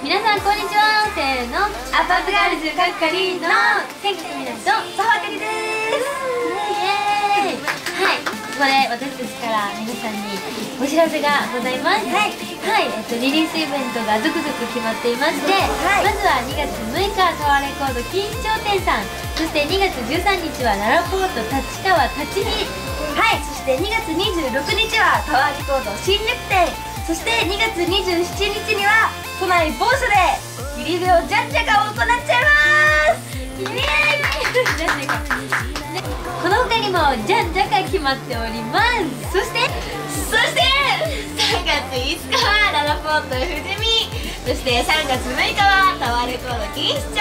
皆さんこんにちは。せーの。アパプガールズかっかりの天気みなとさわかりです。イエーイはい。ここで私たちから皆さんにお知らせがございます。はい、はい。えっと、リリースイベントが続々決まっていまして、はい。まずは2月6日タワーレコード錦糸町店さん。そして2月13日は奈良ポート立川立ち見。はい。そして2月26日はタワーレコード新宿店。そして2月27日には都内某所でビリビオジャンジャカを行っちゃいます。イエーイこの他にもジャンジャカ決まっておりますそしてそして3月5日はララポート富士見そして3月6日はタワーレコード錦糸町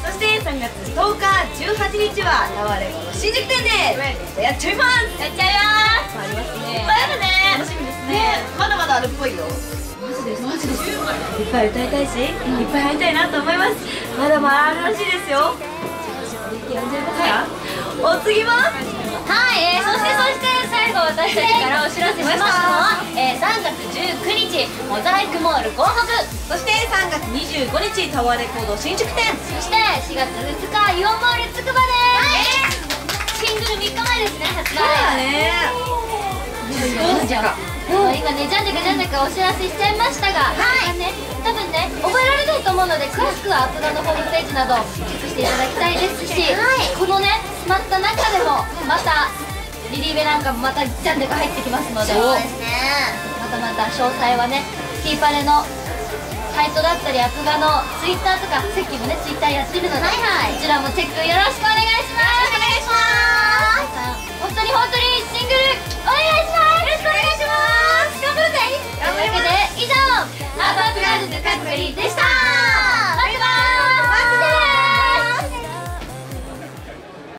そして3月10日18日はタワーレコード新宿店でやっちゃいますやっちゃい。ますありますねいっぱいあるね楽しみですね。まだまだあるっぽいよですマジですいっぱい歌いたいし、いっぱい会いたいなと思います。まだまだあるらしいですよ。お次は？はい、えー、そしてそして最後私たちからお知らせしますのは、えー、3月19日モザイクモール紅白そして3月25日タワーレコード新宿店。そして4月2日イオンモールつくばです、シングル3日前ですね発売ねじゃあもう。今ねじゃんじゃかじゃんじゃかお知らせしちゃいましたが、はいね、多分ね覚えられないと思うので詳しくはアップガのホームページなどチェックしていただきたいですし、このね詰まった中でもまたリリーベなんかもまたじゃんじゃか入ってきますのでそうすね。またまた詳細はねキーパレのサイトだったりアプガのツイッターとかさっきもねツイッターやってるので、こちらもチェックよろしくお願いします